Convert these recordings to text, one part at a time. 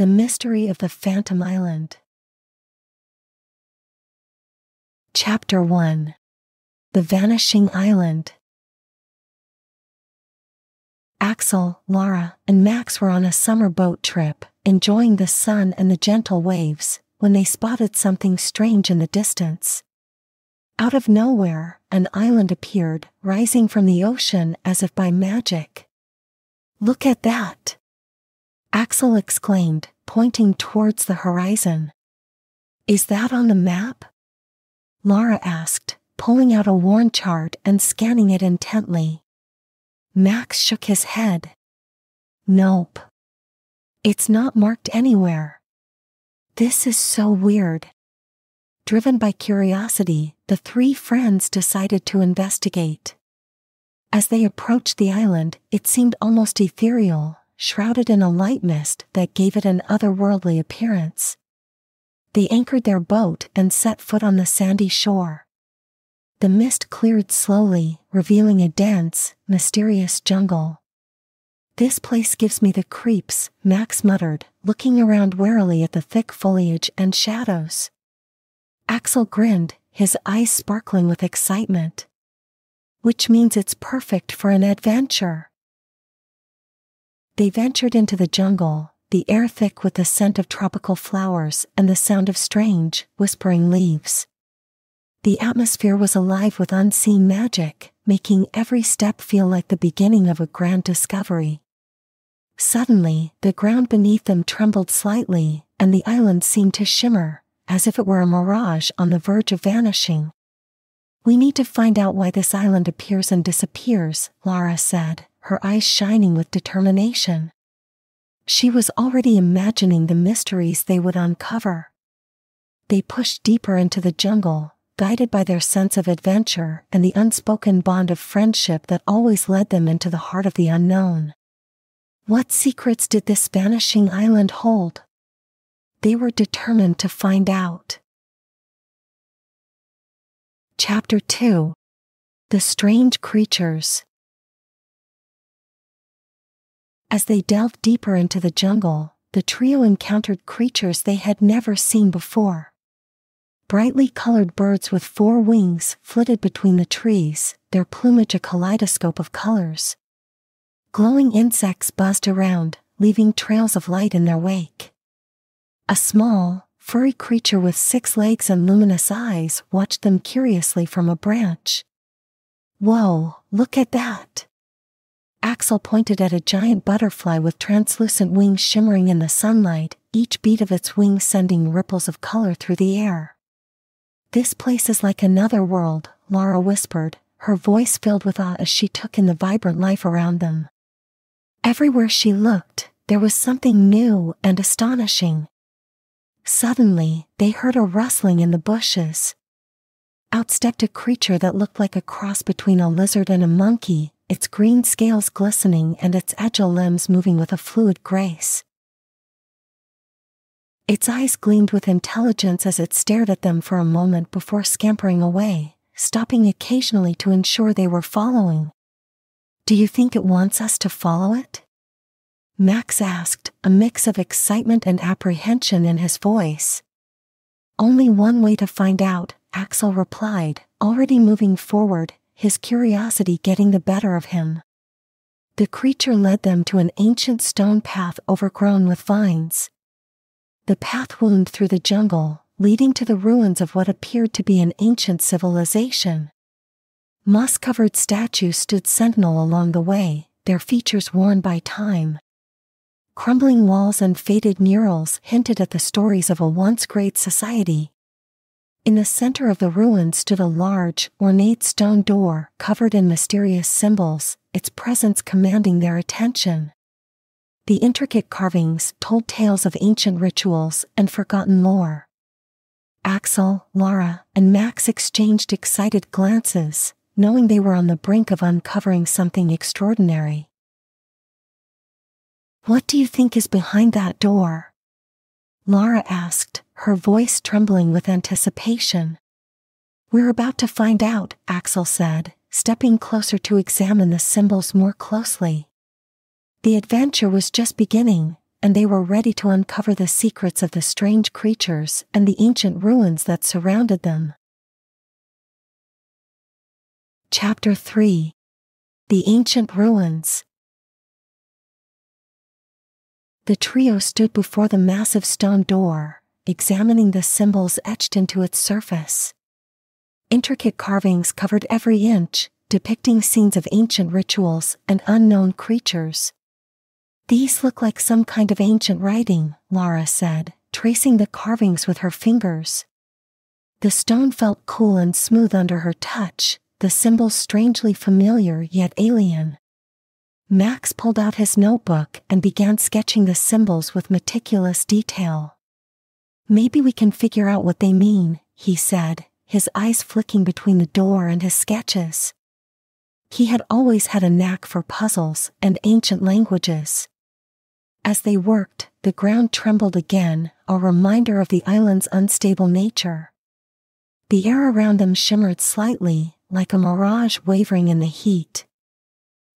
The Mystery of the Phantom Island. Chapter 1 The Vanishing Island. Axel, Lara, and Max were on a summer boat trip, enjoying the sun and the gentle waves, when they spotted something strange in the distance. Out of nowhere, an island appeared, rising from the ocean as if by magic. Look at that! Axel exclaimed, pointing towards the horizon. Is that on the map? Lara asked, pulling out a worn chart and scanning it intently. Max shook his head. Nope. It's not marked anywhere. This is so weird. Driven by curiosity, the three friends decided to investigate. As they approached the island, it seemed almost ethereal, shrouded in a light mist that gave it an otherworldly appearance. They anchored their boat and set foot on the sandy shore. The mist cleared slowly, revealing a dense, mysterious jungle. This place gives me the creeps, Max muttered, looking around warily at the thick foliage and shadows. Axel grinned, his eyes sparkling with excitement. Which means it's perfect for an adventure. They ventured into the jungle, the air thick with the scent of tropical flowers and the sound of strange, whispering leaves. The atmosphere was alive with unseen magic, making every step feel like the beginning of a grand discovery. Suddenly, the ground beneath them trembled slightly, and the island seemed to shimmer, as if it were a mirage on the verge of vanishing. We need to find out why this island appears and disappears, Lara said, her eyes shining with determination. She was already imagining the mysteries they would uncover. They pushed deeper into the jungle, guided by their sense of adventure and the unspoken bond of friendship that always led them into the heart of the unknown. What secrets did this vanishing island hold? They were determined to find out. Chapter 2 The Strange Creatures As they delved deeper into the jungle, the trio encountered creatures they had never seen before. Brightly colored birds with four wings flitted between the trees, their plumage a kaleidoscope of colors. Glowing insects buzzed around, leaving trails of light in their wake. A small, furry creature with six legs and luminous eyes watched them curiously from a branch. Whoa, look at that! Axel pointed at a giant butterfly with translucent wings shimmering in the sunlight, each beat of its wings sending ripples of color through the air. This place is like another world, Lara whispered, her voice filled with awe as she took in the vibrant life around them. Everywhere she looked, there was something new and astonishing. Suddenly, they heard a rustling in the bushes. Out stepped a creature that looked like a cross between a lizard and a monkey, its green scales glistening and its agile limbs moving with a fluid grace. Its eyes gleamed with intelligence as it stared at them for a moment before scampering away, stopping occasionally to ensure they were following. Do you think it wants us to follow it? Max asked, a mix of excitement and apprehension in his voice. Only one way to find out, Axel replied, already moving forward, his curiosity getting the better of him. The creature led them to an ancient stone path overgrown with vines. The path wound through the jungle, leading to the ruins of what appeared to be an ancient civilization. Moss covered statues stood sentinel along the way, their features worn by time. Crumbling walls and faded murals hinted at the stories of a once great society. In the center of the ruins stood a large, ornate stone door covered in mysterious symbols, its presence commanding their attention. The intricate carvings told tales of ancient rituals and forgotten lore. Axel, Lara, and Max exchanged excited glances, knowing they were on the brink of uncovering something extraordinary. What do you think is behind that door? Lara asked, her voice trembling with anticipation. We're about to find out, Axel said, stepping closer to examine the symbols more closely. The adventure was just beginning, and they were ready to uncover the secrets of the strange creatures and the ancient ruins that surrounded them. Chapter 3 The Ancient Ruins The trio stood before the massive stone door, examining the symbols etched into its surface. Intricate carvings covered every inch, depicting scenes of ancient rituals and unknown creatures. These look like some kind of ancient writing, Lara said, tracing the carvings with her fingers. The stone felt cool and smooth under her touch, the symbols strangely familiar yet alien. Max pulled out his notebook and began sketching the symbols with meticulous detail. Maybe we can figure out what they mean, he said, his eyes flicking between the door and his sketches. He had always had a knack for puzzles and ancient languages. As they worked, the ground trembled again, a reminder of the island's unstable nature. The air around them shimmered slightly, like a mirage wavering in the heat.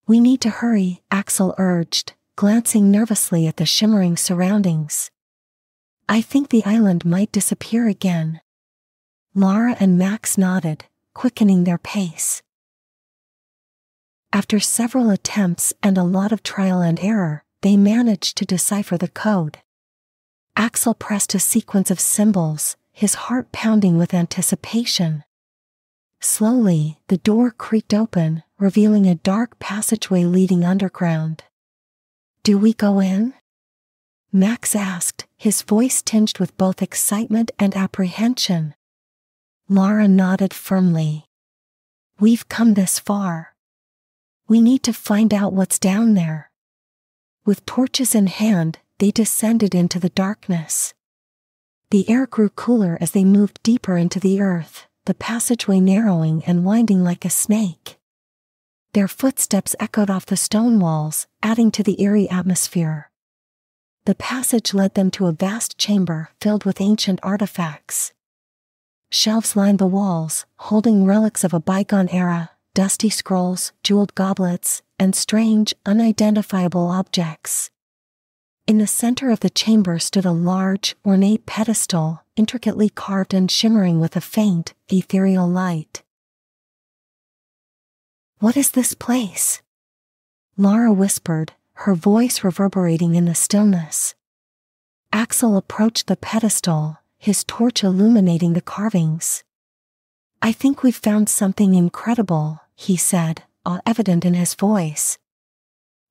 We need to hurry, Axel urged, glancing nervously at the shimmering surroundings. I think the island might disappear again. Lara and Max nodded, quickening their pace. After several attempts and a lot of trial and error, they managed to decipher the code. Axel pressed a sequence of symbols, his heart pounding with anticipation. Slowly, the door creaked open, revealing a dark passageway leading underground. Do we go in? Max asked, his voice tinged with both excitement and apprehension. Lara nodded firmly. We've come this far. We need to find out what's down there. With torches in hand, they descended into the darkness. The air grew cooler as they moved deeper into the earth, the passageway narrowing and winding like a snake. Their footsteps echoed off the stone walls, adding to the eerie atmosphere. The passage led them to a vast chamber filled with ancient artifacts. Shelves lined the walls, holding relics of a bygone era, dusty scrolls, jeweled goblets, and strange, unidentifiable objects. In the center of the chamber stood a large, ornate pedestal, intricately carved and shimmering with a faint, ethereal light. What is this place? Lara whispered, her voice reverberating in the stillness. Axel approached the pedestal, his torch illuminating the carvings. I think we've found something incredible, he said, all evident in his voice.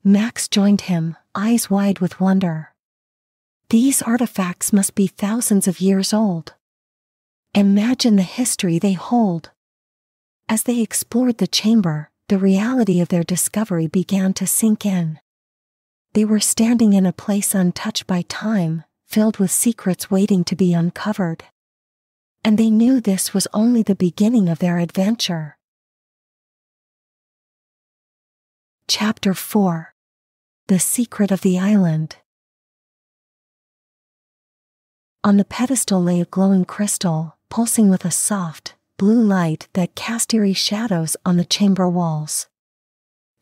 Max joined him, eyes wide with wonder. These artifacts must be thousands of years old. Imagine the history they hold. As they explored the chamber, the reality of their discovery began to sink in. They were standing in a place untouched by time, filled with secrets waiting to be uncovered. And they knew this was only the beginning of their adventure. Chapter 4 The Secret of the Island On the pedestal lay a glowing crystal, pulsing with a soft, blue light that cast eerie shadows on the chamber walls.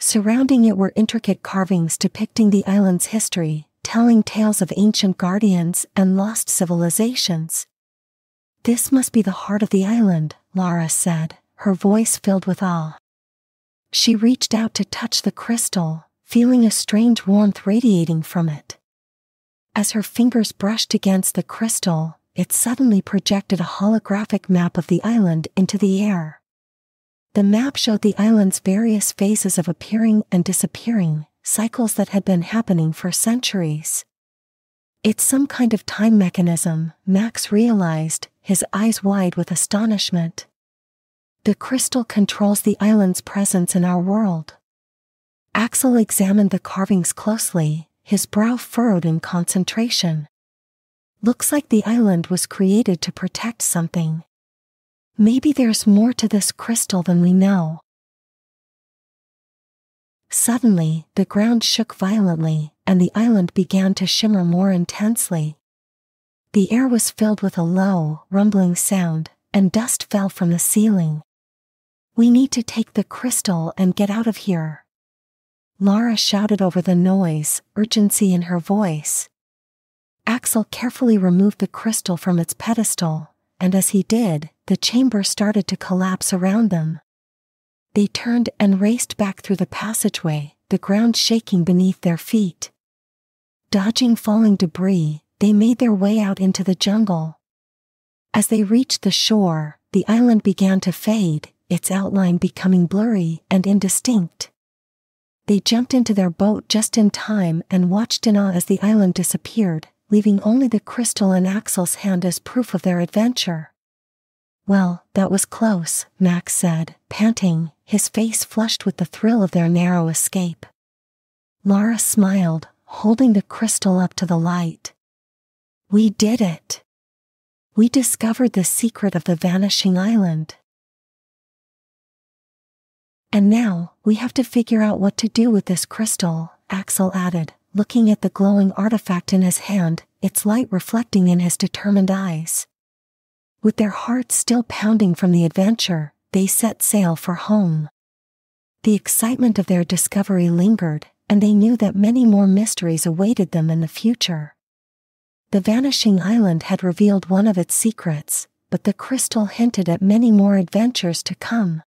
Surrounding it were intricate carvings depicting the island's history, telling tales of ancient guardians and lost civilizations. This must be the heart of the island, Lara said, her voice filled with awe. She reached out to touch the crystal, feeling a strange warmth radiating from it. As her fingers brushed against the crystal, it suddenly projected a holographic map of the island into the air. The map showed the island's various phases of appearing and disappearing, cycles that had been happening for centuries. It's some kind of time mechanism, Max realized, his eyes wide with astonishment. The crystal controls the island's presence in our world. Axel examined the carvings closely, his brow furrowed in concentration. Looks like the island was created to protect something. Maybe there's more to this crystal than we know. Suddenly, the ground shook violently, and the island began to shimmer more intensely. The air was filled with a low, rumbling sound, and dust fell from the ceiling. We need to take the crystal and get out of here. Lara shouted over the noise, urgency in her voice. Axel carefully removed the crystal from its pedestal, and as he did, the chamber started to collapse around them. They turned and raced back through the passageway, the ground shaking beneath their feet. Dodging falling debris, they made their way out into the jungle. As they reached the shore, the island began to fade, its outline becoming blurry and indistinct. They jumped into their boat just in time and watched in awe as the island disappeared, leaving only the crystal in Axel's hand as proof of their adventure. Well, that was close, Max said, panting, his face flushed with the thrill of their narrow escape. Lara smiled, holding the crystal up to the light. We did it. We discovered the secret of the vanishing island. And now, we have to figure out what to do with this crystal, Axel added, looking at the glowing artifact in his hand, its light reflecting in his determined eyes. With their hearts still pounding from the adventure, they set sail for home. The excitement of their discovery lingered, and they knew that many more mysteries awaited them in the future. The vanishing island had revealed one of its secrets, but the crystal hinted at many more adventures to come.